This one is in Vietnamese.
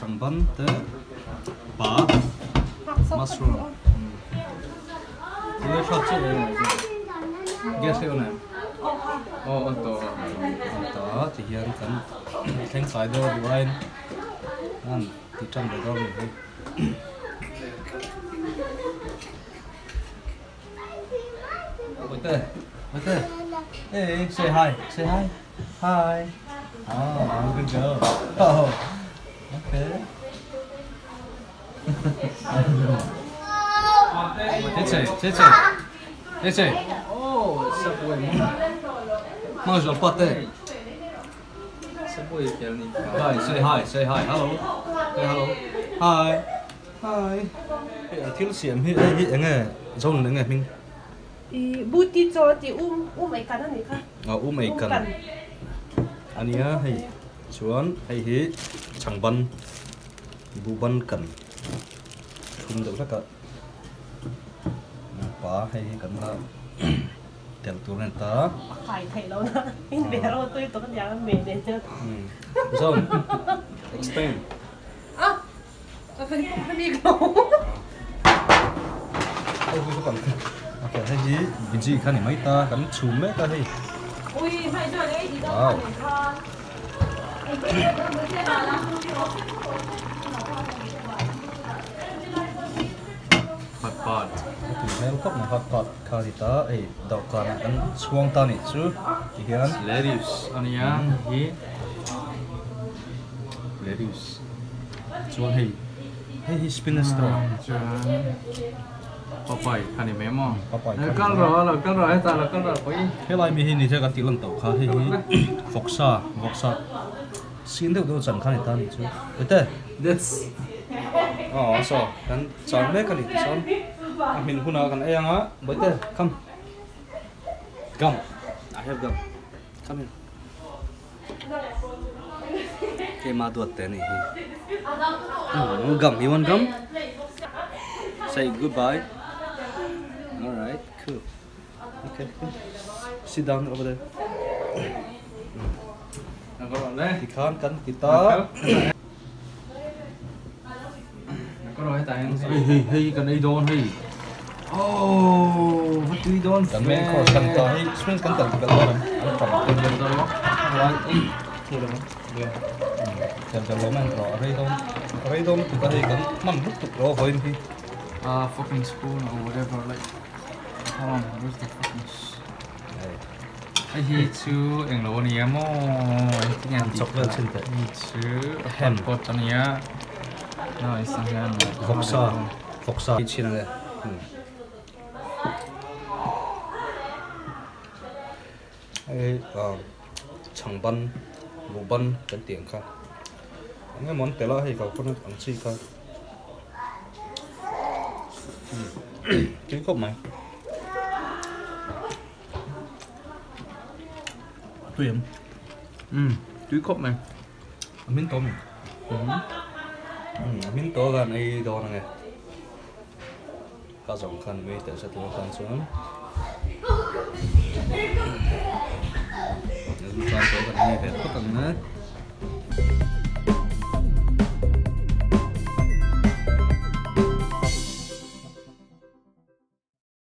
chẳng bắn tới bá mushroom 이거 셔츠 게세요네 어 어떠 đó thì hiện cần thanh sải đâu đủ anh ăn thì trăm để đâu mình Wait there, wait there. Hey, say hi, say hi. Hi. Oh, good girl. Oh, Ecce, ecce, ecce. Oh, subway. Možda pate. Subway je pjelnik. Hi, say hi, say hi, hello. Say hello. Hi. Hi. Thiếu xiêm hi, hi anh nghe, zone anh nghe mình. Thì booty cho thì u u mấy cái đó này cả. Ờ um mấy cái. Anh nhá, hay chuẩn, hay hi, chẳng bận, bu bận cần tumdawlaka pa hay kanna tel turen ta khai thai lo na in bero tu to kan yang me de cha so explain ah ta phải phải mi go ô cứ còn ok thế gì? Bình gì khăn này mấy ta? Cắm chùm mấy ta thì ui mày cho đấy thì đâu mà để kho hotpot mel kok na hotpot kalita Eh, dok karena kan suang tani chu ihian ini anu ya. hi lettuce chuan hei. Hei hi spinach hmm, tro papai khani memo. Papai eh, kan ro la kan ro eta la kan ro koi helai mi hi ni jaga tilang tau. Kha hi foksa foksa sin deu do chan tani chu ete that's Oh, so kan soal mereka nih, soal amin huna kan eh ah, betul, come, gum, I have gum, come here. Okay, madu at ten. Hmm, gum, iwan want gum? Say goodbye. alright, cool. Okay, cool. sit down over there. Nah, kalau kan kita tang. Hey hey hey kan don hey oh what do you don kan men kor kan ta hey sprint kan ta kan ta kan ta kan ta kan ta kan ta lo man ro rei don rei don tu ta hey kan man buk tu ro hoin hi ah fucking spoon or whatever like hold on where's the fucking hi chu eng lo ni amo ai ti ngan chok lên xin te hi chu hem pot ania no it's not ham Voksa. Foksa chin ang ai ờ chẳng ban bu ban kan tiang kha ang mon tela hay ka kon ang chi kha cái cốc mày tuyển ừ túi cốc này. Miếng tôm ừ ừ, miếng tôm gần ai đó nè các dòng khăn với tự sẽ tua khăn xuống. Ừ, chúng ta có gần có cần nữa